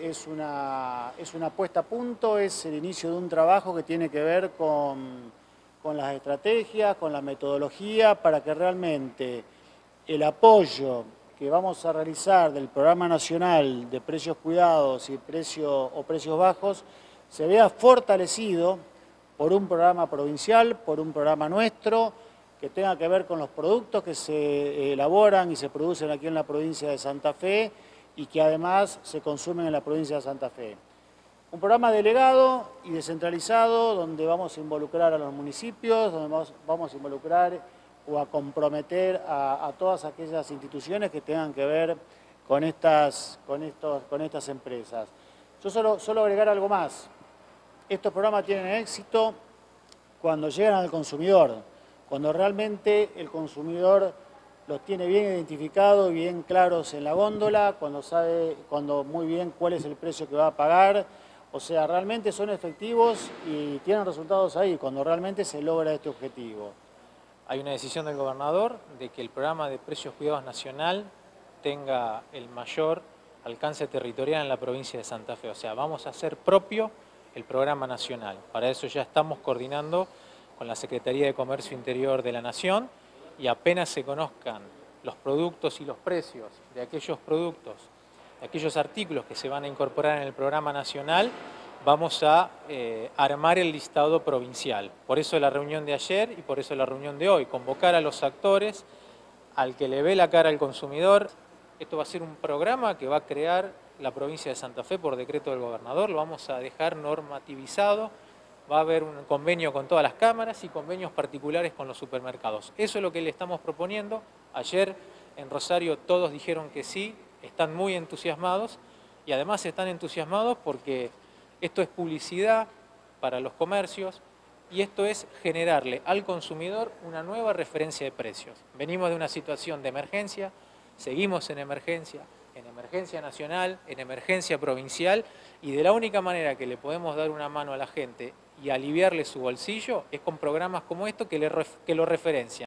Es una, es una puesta a punto, es el inicio de un trabajo que tiene que ver con, con las estrategias, con la metodología, para que realmente el apoyo que vamos a realizar del Programa Nacional de Precios Cuidados y precios o Precios Bajos se vea fortalecido por un programa provincial, por un programa nuestro, que tenga que ver con los productos que se elaboran y se producen aquí en la provincia de Santa Fe y que además se consumen en la provincia de Santa Fe. Un programa delegado y descentralizado donde vamos a involucrar a los municipios, donde vamos, a involucrar o a comprometer a, todas aquellas instituciones que tengan que ver con estas, con estos, con estas empresas. Yo solo, solo agregar algo más. Estos programas tienen éxito cuando llegan al consumidor, cuando realmente el consumidor los tiene bien identificados, bien claros en la góndola, cuando sabe cuando muy bien cuál es el precio que va a pagar. O sea, realmente son efectivos y tienen resultados ahí, cuando realmente se logra este objetivo. Hay una decisión del gobernador de que el programa de precios cuidados nacional tenga el mayor alcance territorial en la provincia de Santa Fe. O sea, vamos a hacer propio el programa nacional. Para eso ya estamos coordinando con la Secretaría de Comercio Interior de la Nación y apenas se conozcan los productos y los precios de aquellos productos, de aquellos artículos que se van a incorporar en el programa nacional, vamos a eh, armar el listado provincial. Por eso la reunión de ayer y por eso la reunión de hoy, convocar a los actores, al que le ve la cara al consumidor. Esto va a ser un programa que va a crear la provincia de Santa Fe por decreto del gobernador, lo vamos a dejar normativizado va a haber un convenio con todas las cámaras y convenios particulares con los supermercados. Eso es lo que le estamos proponiendo. Ayer en Rosario todos dijeron que sí, están muy entusiasmados y además están entusiasmados porque esto es publicidad para los comercios y esto es generarle al consumidor una nueva referencia de precios. Venimos de una situación de emergencia, seguimos en emergencia, en emergencia nacional, en emergencia provincial, y de la única manera que le podemos dar una mano a la gente y aliviarle su bolsillo es con programas como estos que, le, que lo referencian.